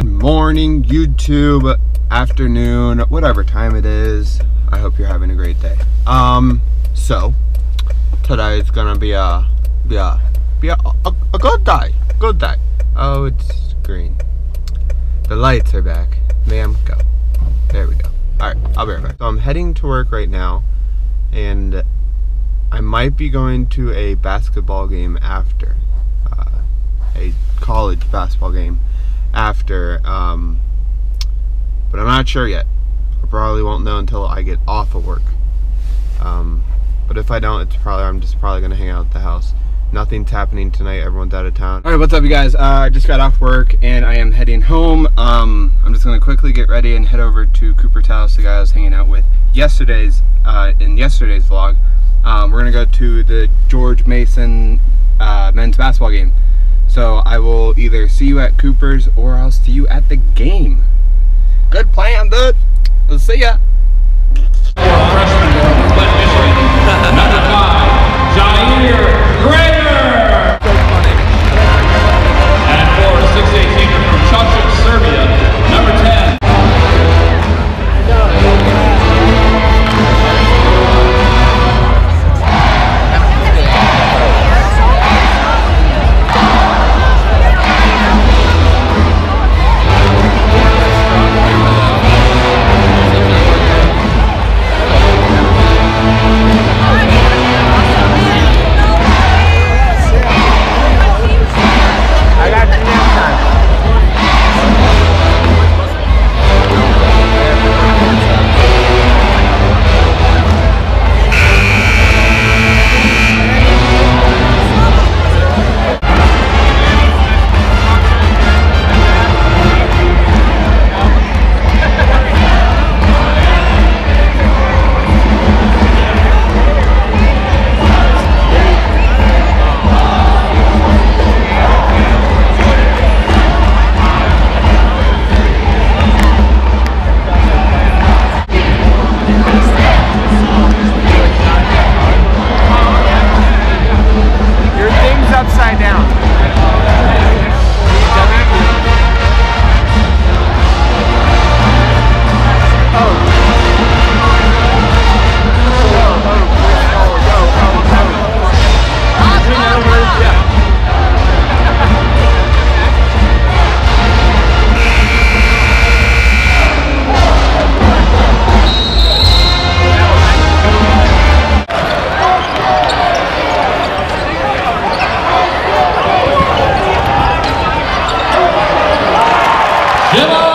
Good morning, YouTube, afternoon, whatever time it is. I hope you're having a great day. Um, so today is gonna be a be a be a, a, a good day. Good day. Oh, it's green. The lights are back. Ma'am, go. There we go. All right, I'll be right back. So I'm heading to work right now, and I might be going to a basketball game after uh, a college basketball game after, um, but I'm not sure yet. I probably won't know until I get off of work. Um, but if I don't, it's probably I'm just probably gonna hang out at the house. Nothing's happening tonight. Everyone's out of town. All right, what's up, you guys? Uh, I just got off work and I am heading home. Um, I'm just gonna quickly get ready and head over to Cooper House, the guy I was hanging out with yesterday's uh, in yesterday's vlog. Um, we're gonna go to the George Mason uh, men's basketball game. So I will either see you at Cooper's or I'll see you at the game. Good plan, dude. We'll see ya. Dylan Thompson.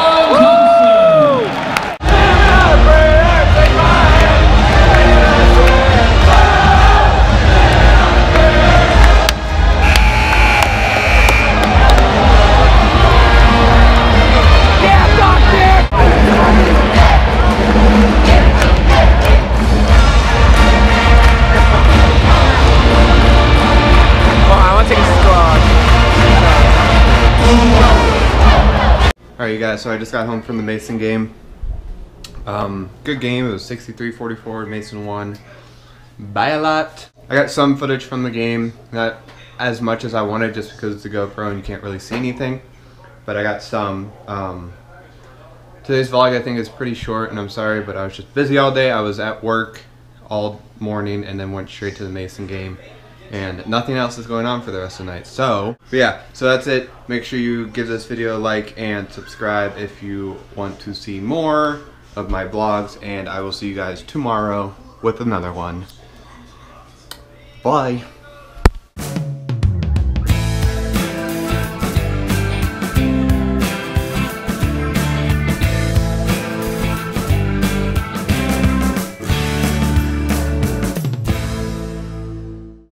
All right, you guys. So I just got home from the Mason game. Um, good game. It was 63-44. Mason won by a lot. I got some footage from the game. Not as much as I wanted, just because it's a GoPro and you can't really see anything. But I got some. Um, today's vlog I think is pretty short, and I'm sorry, but I was just busy all day. I was at work all morning, and then went straight to the Mason game and nothing else is going on for the rest of the night. So, yeah, so that's it. Make sure you give this video a like and subscribe if you want to see more of my vlogs, and I will see you guys tomorrow with another one. Bye.